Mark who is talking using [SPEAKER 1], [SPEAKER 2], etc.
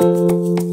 [SPEAKER 1] Música